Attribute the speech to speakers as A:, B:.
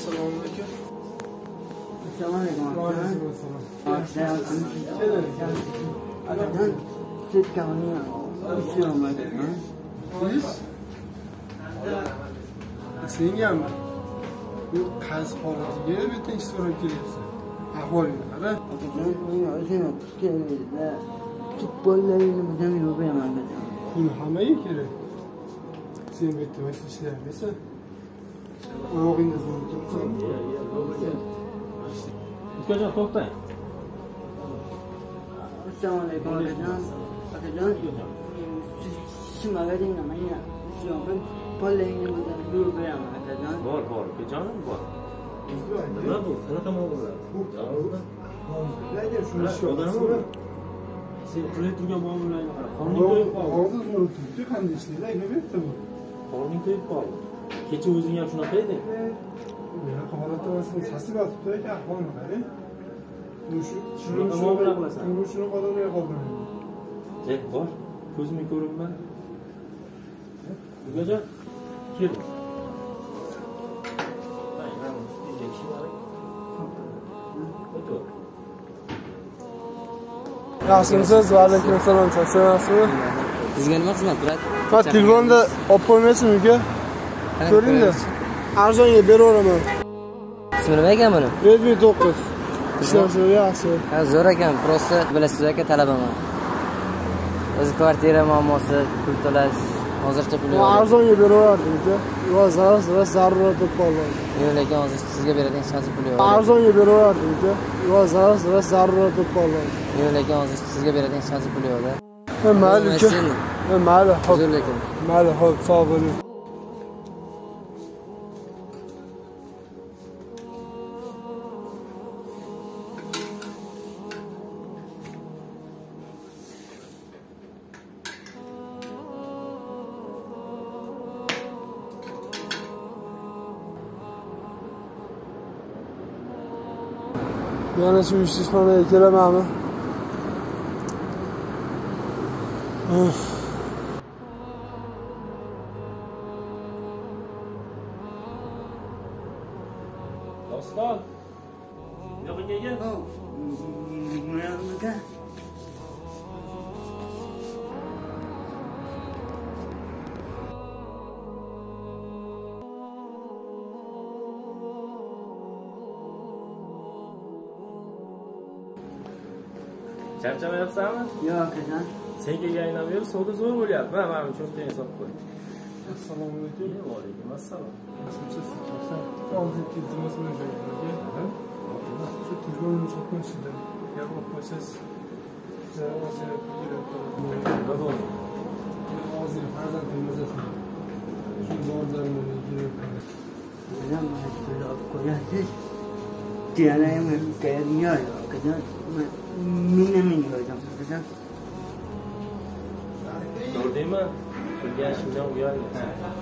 A: assalomu alaykum
B: assalomu alaykum sutkamni ichyolmadimman
A: senga ham qaysi holatiga bitta so'rab kelyapsan ahvolingni qara
B: kichik bolalaringni ham yo'q
A: hammaga kerak sen bu yerda ishlamaysan unutibsan
C: ukajon to'xtang
B: assalomu alaykum akajon
C: akajon
B: siz manga istiyorman futbollarni bizam yuvib beraman akajon
C: bor bor ukajonim bor
A: nima
C: bu qanaqa muomala sen qilib turgan muomalangni qara qorning to'yib qoldi
A: og'zini unutibdi qanday ishlaydi yerda bu
C: qorning to'yib qoldi kecha o'zing ham shunaqa eding
A: holatni sasib yotibdi aka ahvolni shuni muomala qilasan shuni odamga qoldirmaydi
C: e bor Ko'zimni ko'rinma bugajon kel
A: yaxshimisiz vaalaykum assalom
D: sizga nima xizmat brат Telefonda
A: olib qo'ymaysizmi uka
D: Ko'ringlar.
A: Arzonga beraveraman.
D: Ismi nima ekan buni?
A: Redmi 9.
D: Ishlashi
A: yaxshi.
D: Ha, zo'r ekan. Prosta bilasiz aka, talabaman. O'zi kvartira muammosi, pul to'lash, hozircha pul yo'q. Arzonga
A: beraverdim-ku. Va zarar va zarurat deb qoldim.
D: Yo'q, lekin hozir sizga beradigan hech qancha pul yo'q. Arzonga
A: beraverdim-ku. Va zarar va zarurat deb qoldim.
D: Yo'q, lekin hozir sizga beradigan hech qancha pul yo'q.
A: Mayli, mayli, hop. Mayli, hop, sog' bo'ling. Yanlış bir işsiz bana ekleme abi. Öf.
C: Aslan. Ne yapın yenge? Ne
B: yapın yenge?
C: Uka Sen- Ha, mayli hop Zo'r
B: lekin. mayli hop sog' bo'ling yana shu ishxonaga kelamanmi Uf. Doston. Yo'q aka. Bunaqa Charchamayapsanmi? yo'q akajon
C: Sen kelganingdan beri savdo zo'r bo'lyapti. Mana mana cho'ntagingga solib qo'y.
A: assalomu alaykum
C: Va alaykum assalom.
A: hozir keltirmasman joyga shu telefonni sotmoqchidim agar olib qo'ysangiz ozgina Nima
B: bo'ldi? 그죠? 믿는 거죠. 그죠?
C: 놀림은 불리한 심정 위안이었습니다.